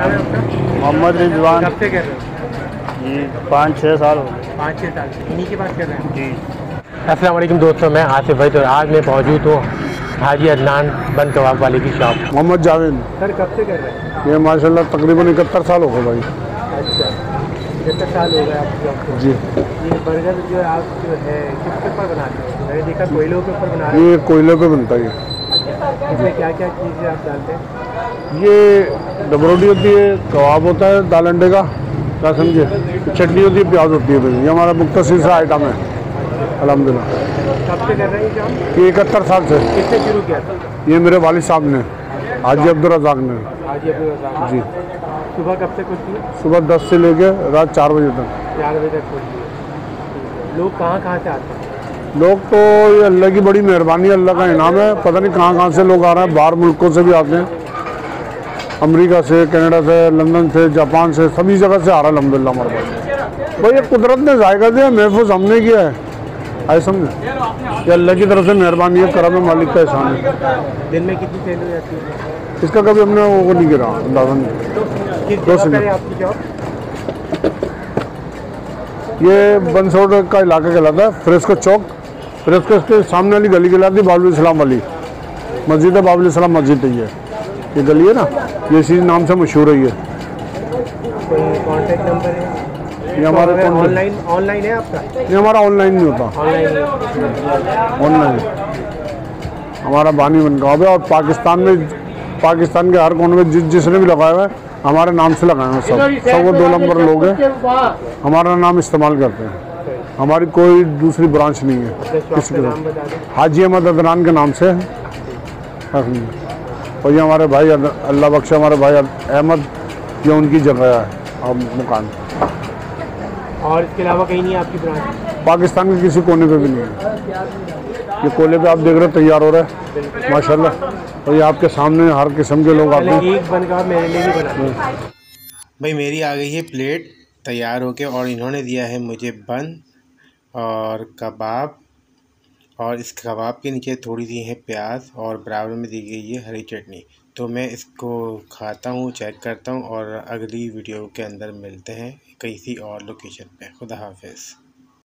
मोहम्मद रिजवान। कब से कर रहे हो? जी पाँच छः साल हो गए। पाँच छः साल। इन्हीं के पास कर रहे हैं? जी। अस्सलाम वालेकुम दोस्तों मैं आसिफ भाई तो आज मैं मौजूद हूँ हाजी अदनान बन कबाब वाले की शॉप। मोहम्मद जावेद। सर कब से कर रहे हैं? ये माशाल्लाह तकरीबन इकहत्तर साल हो गए भाई। अच्छा कितने साल हो गए आपकी जॉब को। जी। ये बर्गर जो आप जो है किसके ऊपर बनाते हो? मैंने देखा कोयलों के ऊपर बना ये कोयले पे बनता है। हैं इसमें क्या क्या चीज़ें आप डालते हैं? ये डबरोटी होती है कबाब होता है दाल अंडे का क्या समझे? चटनी होती है प्याज होती है ये हमारा मुख्तर सा आइटम है। अलहमदिल्ला कब से कर रहे हैं ये इकहत्तर साल से। किससे शुरू किया था ये मेरे वालिद साहब ने हाजी अब्दुल रजाक ने। जी। सुबह कब से खुलती है सुबह दस से लेके रात चार बजे तक। चार बजे तक खुलती है लोग कहाँ कहाँ से आते हैं? लोग तो ये अल्लाह की बड़ी मेहरबानी अल्लाह का इनाम है। पता नहीं कहाँ कहाँ से लोग आ रहे हैं बाहर मुल्कों से भी आते हैं। अमेरिका से कनाडा से लंदन से जापान से सभी जगह से आ रहा है अलहमदिल्ला हमारे पास। भाई ये कुदरत ने जायका दिया महफूज हमने किया है। आए समझे? ये अल्लाह की तरफ़ से मेहरबानी है करम मालिक का एहसान है। दिन में कितनी सेल हो जाती है? इसका कभी हमने वो नहीं गिरा अंदाज़ा नहीं। दो जॉब ये बंसोड का इलाका कहलाता है फ्रेस्को चौक। फ्रेस्को के सामने वाली गली कहलाती है बाबुल इस्लाम वाली। मस्जिद है बाबुल इस्लाम मस्जिद है ये गली है ना? ये इसी नाम से मशहूर है ये। कॉन्टैक्ट नंबर है। ये हमारा ऑनलाइन ऑनलाइन है आपका? ये हमारा ऑनलाइन नहीं होता। ऑनलाइन ऑनलाइन हमारा बानी बन गया। है और पाकिस्तान में पाकिस्तान के हर कोने में जिस जिसने भी लगाया हुआ है हमारे नाम से लगाए हैं सब। सब वो दो नंबर लोग हैं। हमारा नाम इस्तेमाल करते हैं। हमारी कोई दूसरी ब्रांच नहीं है। किसी के हाजी अहमद अदनान के नाम से। है और ये हमारे भाई अल्लाह बख्श हमारे भाई अहमद ये उनकी जगह है अब मकान। और इसके अलावा कहीं नहीं आपकी ब्रांच? पाकिस्तान के किसी कोने पे भी नहीं है। ये कोले पे आप देख रहे हो तैयार हो रहा है माशाल्लाह। और ये आपके सामने हर किस्म के लोग आते हैं। एक बन का मेरे लिए भी बना। भाई मेरी आ गई है प्लेट तैयार होके और इन्होंने दिया है मुझे बन और कबाब। और इस कबाब के नीचे थोड़ी सी है प्याज और बराबर में दी गई है हरी चटनी। तो मैं इसको खाता हूँ चेक करता हूँ और अगली वीडियो के अंदर मिलते हैं किसी और लोकेशन पे। खुदा हाफिज़।